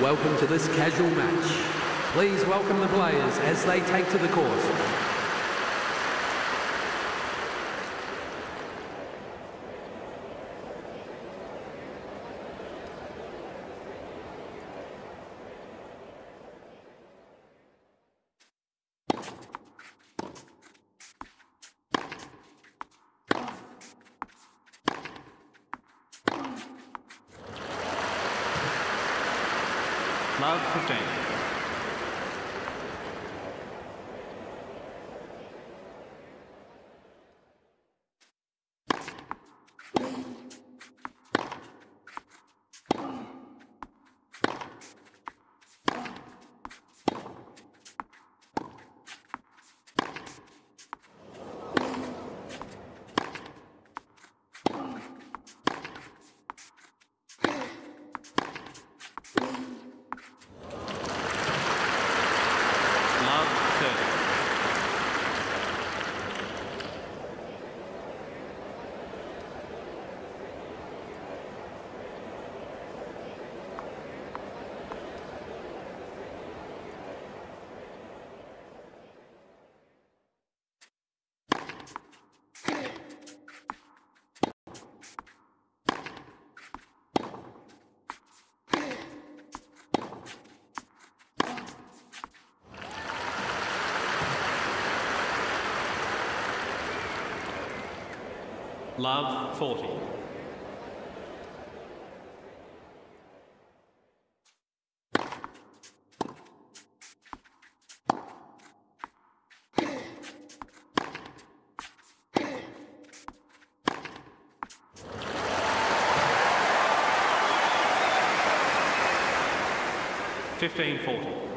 welcome to this casual match. Please welcome the players as they take to the court. Love 15. Love 30. Love 40. Fifteen forty.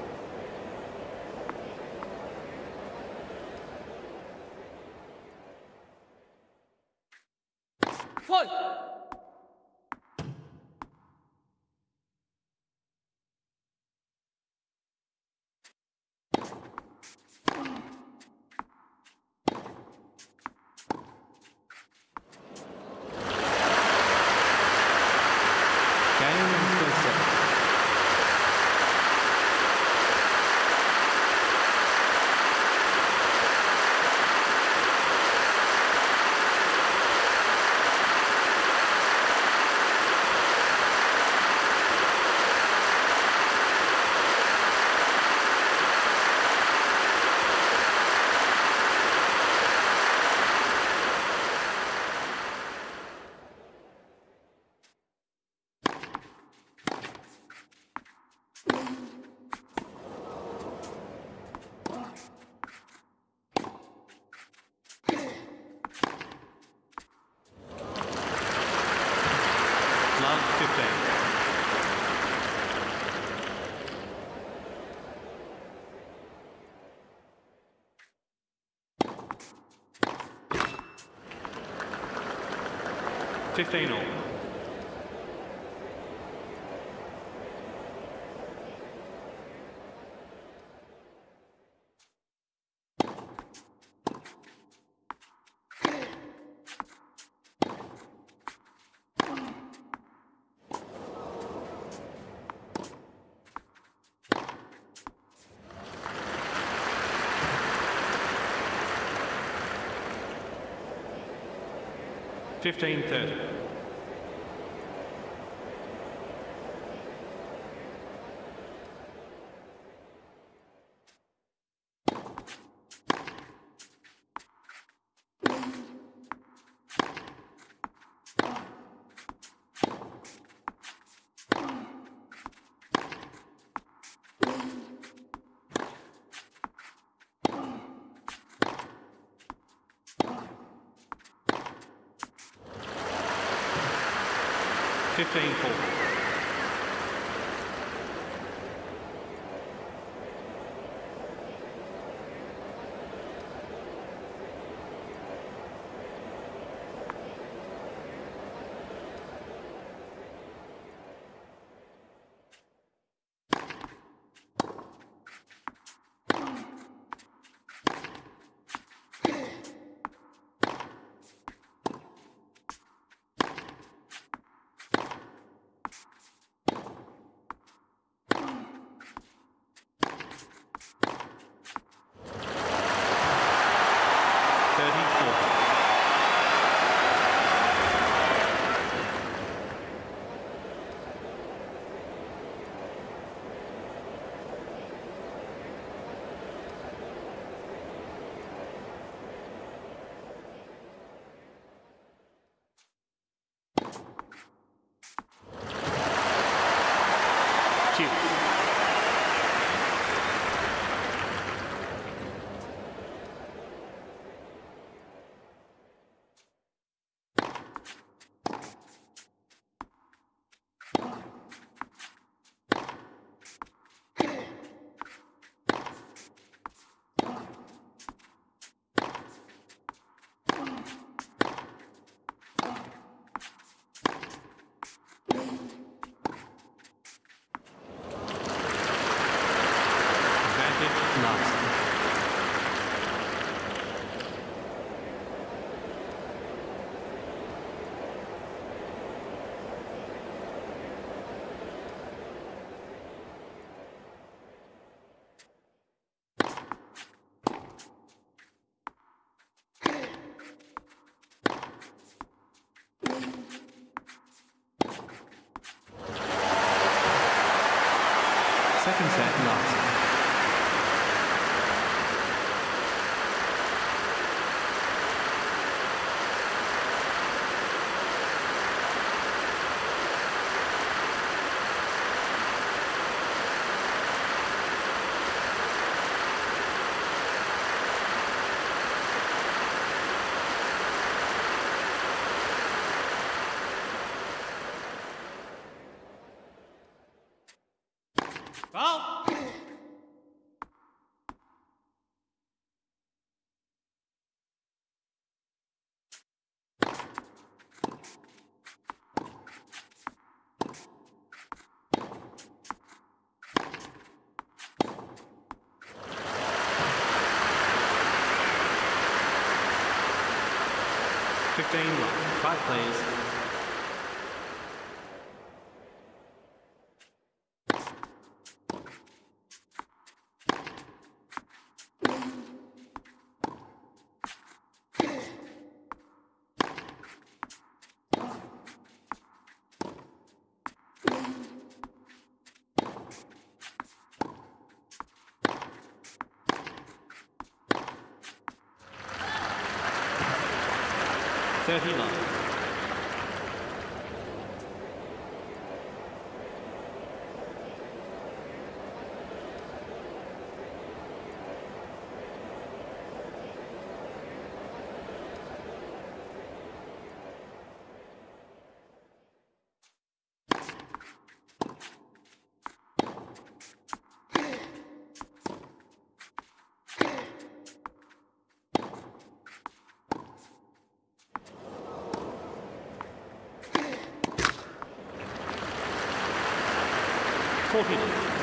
15 all. Fifteen thirty. Fifteen forty. Cue. Second set 走。15, five plays. vip 嘛 Five please. Thirty love. Forty love.